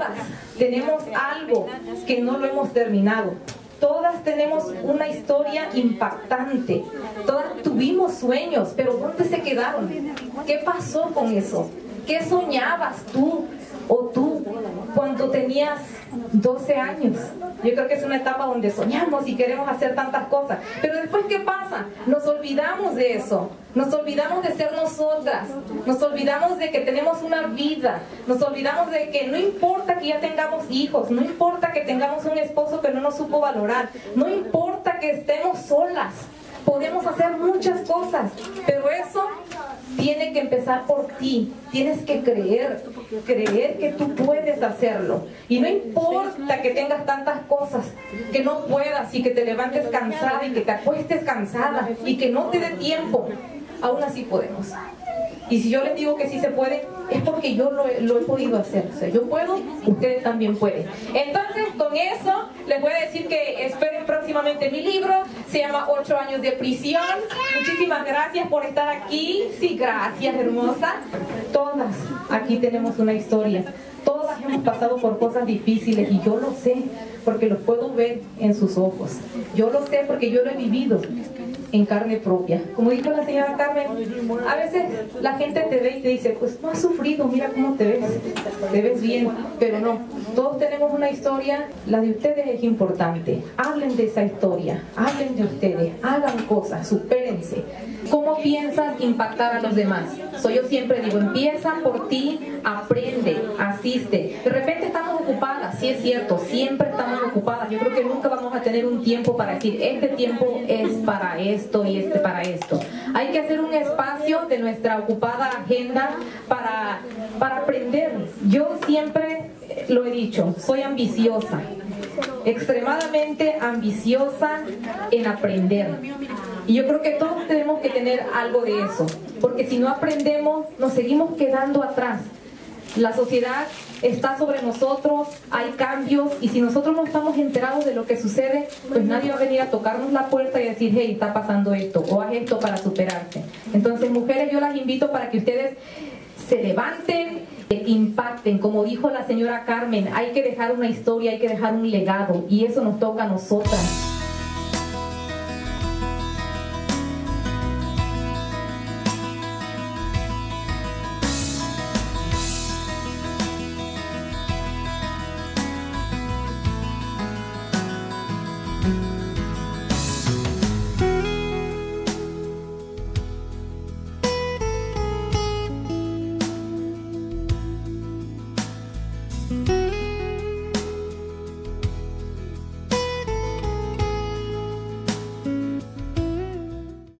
todas tenemos algo que no lo hemos terminado. Todas tenemos una historia impactante. Todas tuvimos sueños, pero ¿dónde se quedaron? ¿Qué pasó con eso? ¿Qué soñabas tú o tú cuando tenías 12 años? Yo creo que es una etapa donde soñamos y queremos hacer tantas cosas. Pero después, ¿qué pasa? Nos olvidamos de eso. Nos olvidamos de ser nosotras. Nos olvidamos de que tenemos una vida. Nos olvidamos de que no importa que ya tengamos hijos. No importa que tengamos un esposo que no nos supo valorar. No importa que estemos solas. Podemos hacer muchas cosas. Pero eso tiene que empezar por ti. Tienes que creer, creer que tú puedes hacerlo. Y no importa que tengas tantas cosas, que no puedas y que te levantes cansada y que te acuestes cansada y que no te dé tiempo. Aún así podemos. Y si yo les digo que sí se puede, es porque yo lo, he podido hacer. O sea, yo puedo, ustedes también pueden. Entonces, con eso, les voy a decir que esperen próximamente mi libro. Se llama Ocho años de prisión. Muchísimas gracias por estar aquí. Sí, gracias, hermosa. Todas aquí tenemos una historia. Todas hemos pasado por cosas difíciles y yo lo sé porque lo puedo ver en sus ojos. Yo lo sé porque yo lo he vivido en carne propia. Como dijo la señora Carmen, a veces la gente te ve y te dice, pues no has sufrido, mira cómo te ves, te ves bien, pero no, todos tenemos una historia, la de ustedes es importante, hablen de esa historia, hablen de ustedes, hagan cosas, supérense. ¿Cómo piensas impactar a los demás? So, yo siempre digo, empieza por ti, aprende, asiste. De repente estamos ocupadas, sí es cierto, siempre estamos ocupadas. Yo creo que nunca vamos a tener un tiempo para decir, este tiempo es para esto y este para esto. Hay que hacer un espacio de nuestra ocupada agenda para, para aprender. Yo siempre lo he dicho, soy ambiciosa, extremadamente ambiciosa en aprender. Y yo creo que todos tenemos que tener algo de eso, porque si no aprendemos, nos seguimos quedando atrás. La sociedad está sobre nosotros, hay cambios y si nosotros no estamos enterados de lo que sucede, pues nadie va a venir a tocarnos la puerta y decir, hey, está pasando esto o haz esto para superarte. Entonces, mujeres, yo las invito para que ustedes se levanten, impacten. Como dijo la señora Carmen, hay que dejar una historia, hay que dejar un legado y eso nos toca a nosotras.